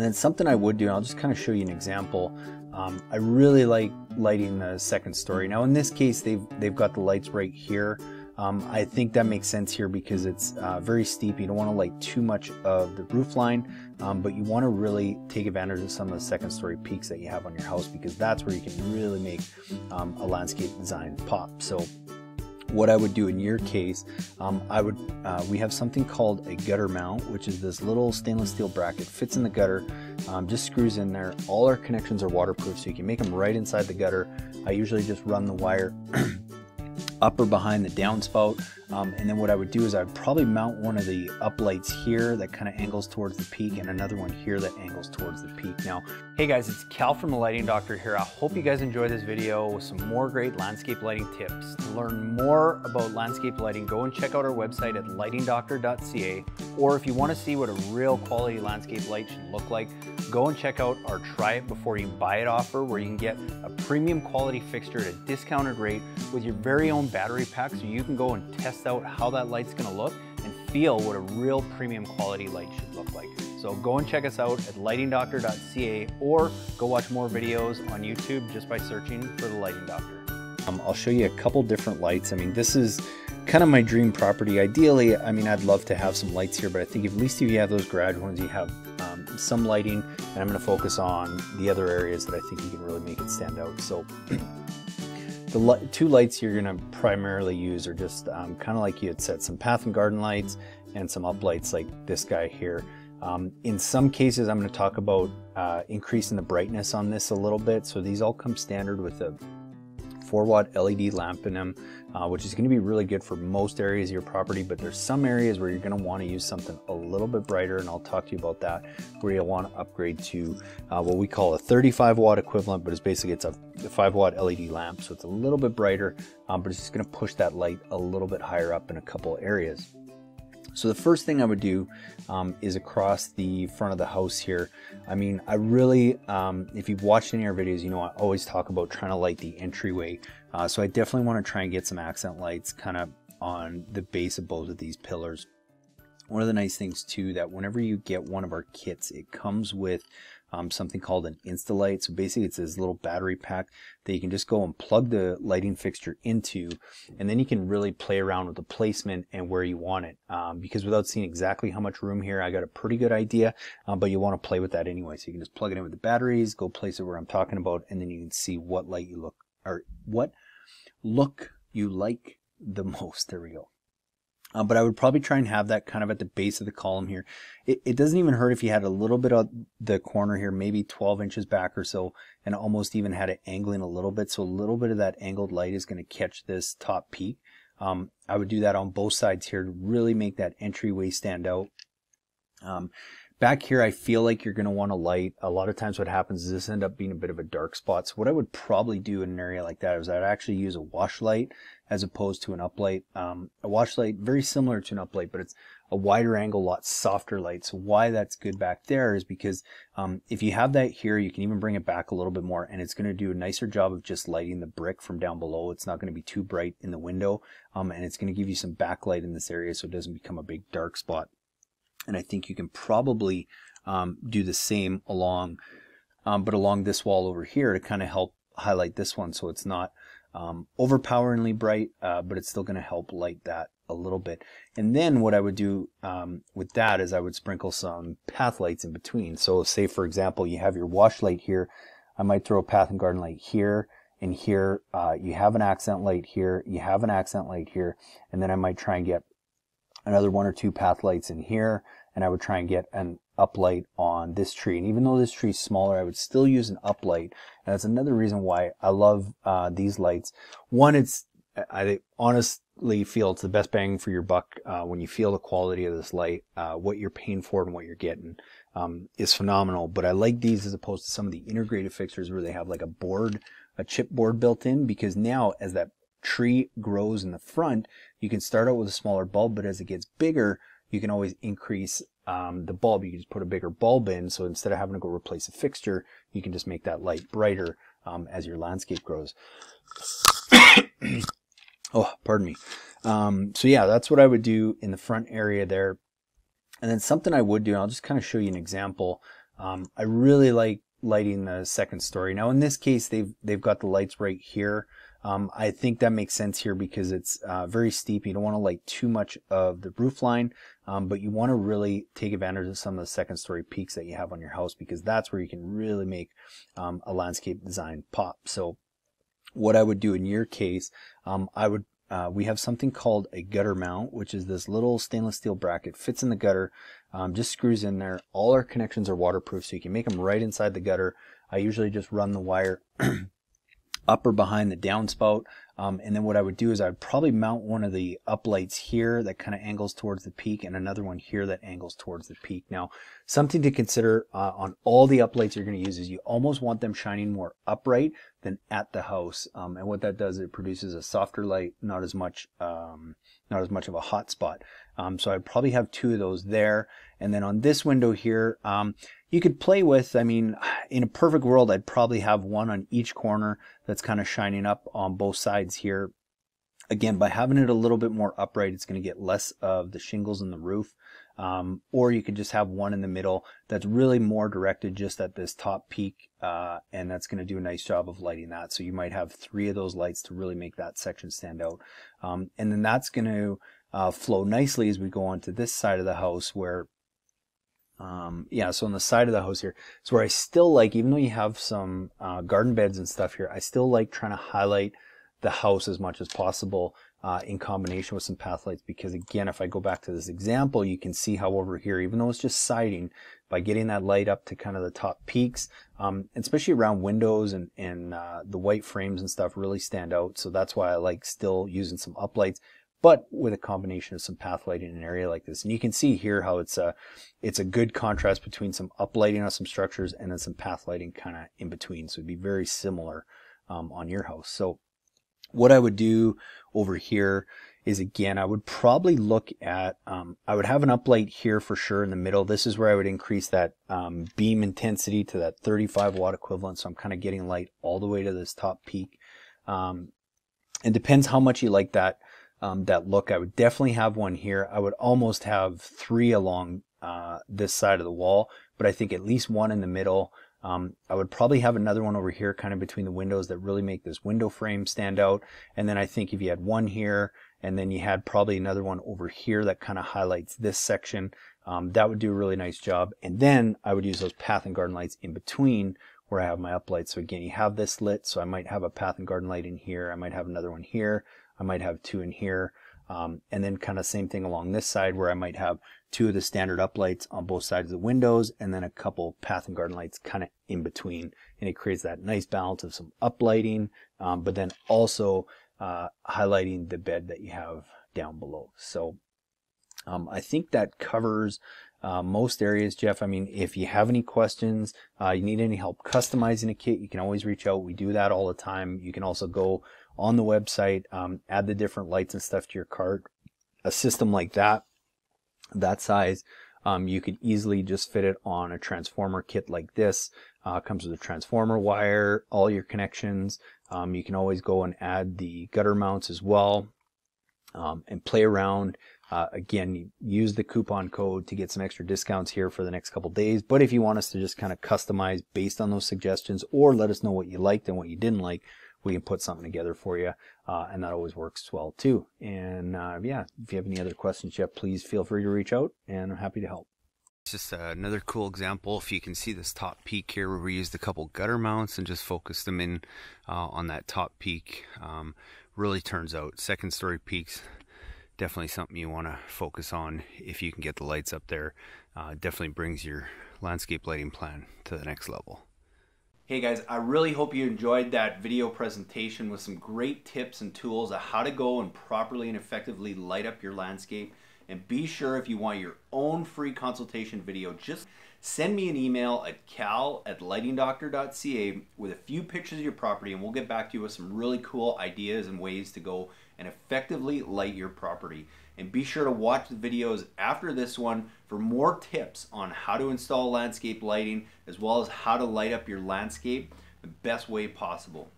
And then something I would do, and I'll just kind of show you an example. Um, I really like lighting the second story. Now in this case, they've, they've got the lights right here. Um, I think that makes sense here because it's uh, very steep. You don't want to light too much of the roof line, um, but you want to really take advantage of some of the second story peaks that you have on your house because that's where you can really make um, a landscape design pop. So what I would do in your case, um, I would uh, we have something called a gutter mount, which is this little stainless steel bracket fits in the gutter, um, just screws in there. All our connections are waterproof, so you can make them right inside the gutter. I usually just run the wire up or behind the downspout. Um, and then what I would do is I'd probably mount one of the uplights here that kind of angles towards the peak and another one here that angles towards the peak. Now, hey guys, it's Cal from The Lighting Doctor here. I hope you guys enjoyed this video with some more great landscape lighting tips. To learn more about landscape lighting, go and check out our website at lightingdoctor.ca. Or if you want to see what a real quality landscape light should look like, go and check out our try it before you buy it offer where you can get a premium quality fixture at a discounted rate with your very own battery pack so you can go and test test out how that light's gonna look and feel what a real premium quality light should look like. So go and check us out at lightingdoctor.ca or go watch more videos on YouTube just by searching for The Lighting Doctor. Um, I'll show you a couple different lights. I mean, this is kind of my dream property. Ideally, I mean, I'd love to have some lights here, but I think at least if you have those garage ones, you have um, some lighting, and I'm going to focus on the other areas that I think you can really make it stand out. So The two lights you're going to primarily use are just um, kind of like you had said, some path and garden lights and some up lights like this guy here. Um, in some cases, I'm going to talk about uh, increasing the brightness on this a little bit. So these all come standard with a 4 watt LED lamp in them, uh, which is going to be really good for most areas of your property. But there's some areas where you're going to want to use something a little bit brighter, and I'll talk to you about that, where you'll want to upgrade to uh, what we call a 35 watt equivalent, but it's basically it's a 5 watt LED lamp, so it's a little bit brighter, um, but it's just going to push that light a little bit higher up in a couple areas. So the first thing I would do um, is across the front of the house here. I mean, I really, um, if you've watched any of our videos, you know I always talk about trying to light the entryway. Uh, so I definitely want to try and get some accent lights kind of on the base of both of these pillars. One of the nice things too that whenever you get one of our kits, it comes with um, something called an Instalight. So basically it's this little battery pack that you can just go and plug the lighting fixture into and then you can really play around with the placement and where you want it. Um, because without seeing exactly how much room here, I got a pretty good idea, um, but you want to play with that anyway. So you can just plug it in with the batteries, go place it where I'm talking about, and then you can see what light you look, or what look you like the most. There we go. Uh, but I would probably try and have that kind of at the base of the column here. It, it doesn't even hurt if you had a little bit of the corner here, maybe 12 inches back or so, and almost even had it angling a little bit. So a little bit of that angled light is going to catch this top peak. Um, I would do that on both sides here to really make that entryway stand out. Um, back here, I feel like you're going to want to light. A lot of times what happens is this end up being a bit of a dark spot. So what I would probably do in an area like that is I'd actually use a wash light as opposed to an uplight. Um, a wash light, very similar to an uplight, but it's a wider angle, a lot softer light. So why that's good back there is because um, if you have that here, you can even bring it back a little bit more and it's going to do a nicer job of just lighting the brick from down below. It's not going to be too bright in the window um, and it's going to give you some backlight in this area so it doesn't become a big dark spot. And I think you can probably um, do the same along, um, but along this wall over here to kind of help highlight this one so it's not um, overpoweringly bright, uh, but it's still going to help light that a little bit. And then what I would do um, with that is I would sprinkle some path lights in between. So say for example, you have your wash light here. I might throw a path and garden light here and here. Uh, you have an accent light here. You have an accent light here. And then I might try and get another one or two path lights in here. And I would try and get an uplight on this tree. And even though this tree is smaller, I would still use an uplight. And that's another reason why I love uh, these lights. One, it's I honestly feel it's the best bang for your buck uh, when you feel the quality of this light. Uh, what you're paying for and what you're getting um, is phenomenal. But I like these as opposed to some of the integrated fixtures where they have like a board, a chip board built in. Because now, as that tree grows in the front, you can start out with a smaller bulb, but as it gets bigger, you can always increase um, the bulb. You can just put a bigger bulb in. So instead of having to go replace a fixture, you can just make that light brighter um, as your landscape grows. oh, pardon me. Um, so yeah, that's what I would do in the front area there. And then something I would do, and I'll just kind of show you an example. Um, I really like lighting the second story. Now in this case, they've they've got the lights right here. Um, I think that makes sense here because it's uh, very steep. You don't want to light too much of the roof line, um, but you want to really take advantage of some of the second story peaks that you have on your house because that's where you can really make um, a landscape design pop. So what I would do in your case, um, I would uh, we have something called a gutter mount, which is this little stainless steel bracket, fits in the gutter, um, just screws in there. All our connections are waterproof, so you can make them right inside the gutter. I usually just run the wire up or behind the downspout. Um, and then what I would do is I'd probably mount one of the uplights here that kind of angles towards the peak and another one here that angles towards the peak. Now, something to consider uh, on all the uplights you're going to use is you almost want them shining more upright than at the house. Um, and what that does, it produces a softer light, not as much, um, not as much of a hot spot. Um, so I'd probably have two of those there. And then on this window here, um, you could play with, I mean, in a perfect world, I'd probably have one on each corner that's kind of shining up on both sides here. Again, by having it a little bit more upright, it's going to get less of the shingles in the roof. Um, or you could just have one in the middle that's really more directed just at this top peak, uh, and that's going to do a nice job of lighting that. So you might have three of those lights to really make that section stand out. Um, and then that's going to uh, flow nicely as we go on to this side of the house where um, yeah, so on the side of the house here, it's where I still like, even though you have some uh, garden beds and stuff here, I still like trying to highlight the house as much as possible uh, in combination with some path lights because again, if I go back to this example, you can see how over here, even though it's just siding, by getting that light up to kind of the top peaks, um, especially around windows and, and uh, the white frames and stuff really stand out. So that's why I like still using some uplights but with a combination of some path lighting in an area like this. And you can see here how it's a, it's a good contrast between some uplighting on some structures and then some path lighting kind of in between. So it'd be very similar um, on your house. So what I would do over here is again, I would probably look at, um, I would have an uplight here for sure in the middle. This is where I would increase that um, beam intensity to that 35 watt equivalent. So I'm kind of getting light all the way to this top peak. Um, it depends how much you like that um, that look. I would definitely have one here. I would almost have three along uh, this side of the wall, but I think at least one in the middle. Um, I would probably have another one over here kind of between the windows that really make this window frame stand out. And then I think if you had one here and then you had probably another one over here that kind of highlights this section, um, that would do a really nice job. And then I would use those path and garden lights in between where I have my uplights. So again, you have this lit, so I might have a path and garden light in here. I might have another one here. I might have two in here. Um, and then kind of same thing along this side where I might have two of the standard uplights on both sides of the windows and then a couple path and garden lights kind of in between. And it creates that nice balance of some uplighting, um, but then also uh, highlighting the bed that you have down below. So um, I think that covers uh, most areas, Jeff. I mean, if you have any questions, uh, you need any help customizing a kit, you can always reach out. We do that all the time. You can also go on the website, um, add the different lights and stuff to your cart. A system like that, that size, um, you could easily just fit it on a transformer kit like this. Uh, comes with a transformer wire, all your connections. Um, you can always go and add the gutter mounts as well um, and play around. Uh, again, use the coupon code to get some extra discounts here for the next couple days. But if you want us to just kind of customize based on those suggestions or let us know what you liked and what you didn't like, we can put something together for you. Uh, and that always works well too. And uh, yeah, if you have any other questions yet, please feel free to reach out and I'm happy to help. It's just another cool example. If you can see this top peak here, where we used a couple gutter mounts and just focused them in uh, on that top peak, um, really turns out second story peaks definitely something you want to focus on if you can get the lights up there. Uh, definitely brings your landscape lighting plan to the next level. Hey guys, I really hope you enjoyed that video presentation with some great tips and tools on how to go and properly and effectively light up your landscape. And be sure if you want your own free consultation video, just send me an email at cal at lightingdoctor.ca with a few pictures of your property and we'll get back to you with some really cool ideas and ways to go and effectively light your property. And be sure to watch the videos after this one for more tips on how to install landscape lighting as well as how to light up your landscape the best way possible.